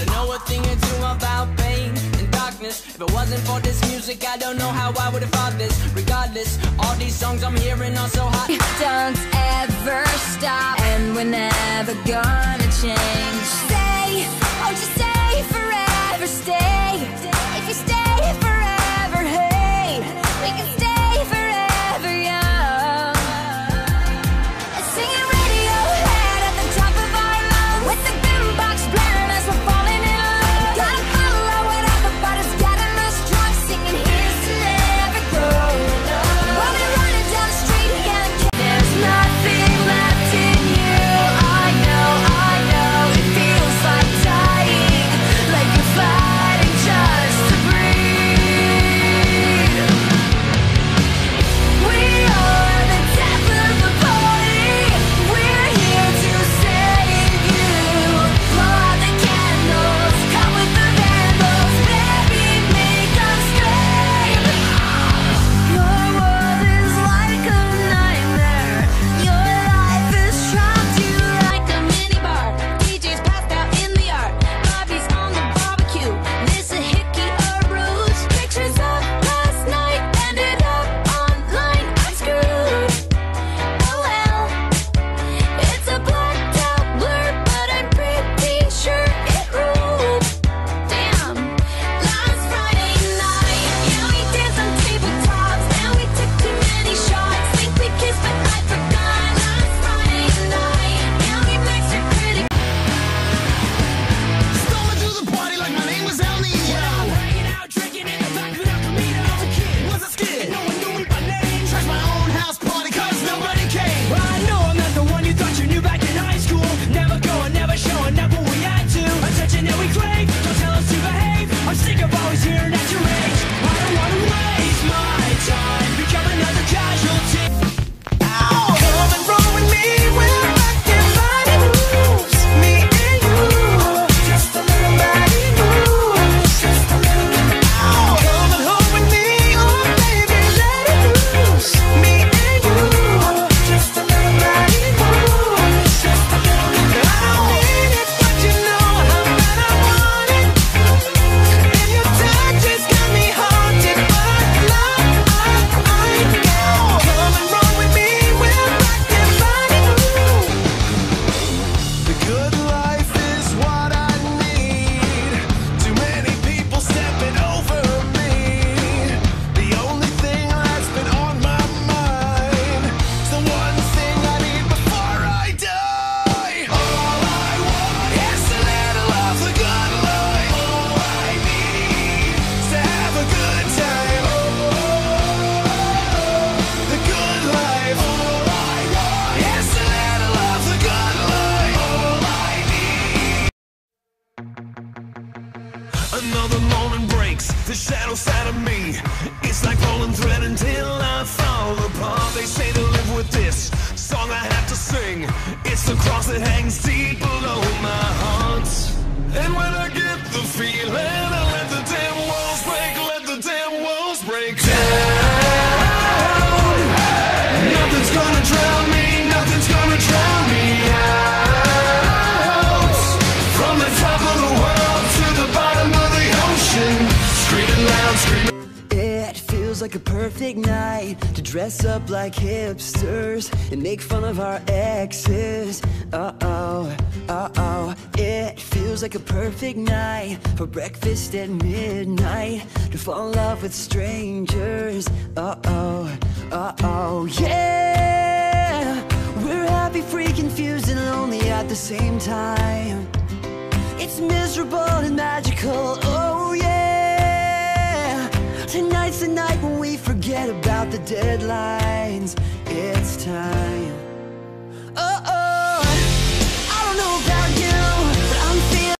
I know a thing or two about pain and darkness. If it wasn't for this music, I don't know how I would have fought this. Regardless, all these songs I'm hearing are so hot. Don't ever stop, and we're never gonna change. Stay, oh, just stay forever, stay. If you stay. feeling. And let the damn walls break, let the damn walls break down. Nothing's gonna drown me, nothing's gonna drown me out. From the top of the world to the bottom of the ocean, screaming loud, screaming. It feels like a perfect night to dress up like hipsters and make fun of our exes. Uh oh, uh oh feels like a perfect night for breakfast at midnight to fall in love with strangers. Uh oh, uh oh, yeah. We're happy, free, confused, and lonely at the same time. It's miserable and magical. Oh yeah. Tonight's the night when we forget about the deadlines. It's time.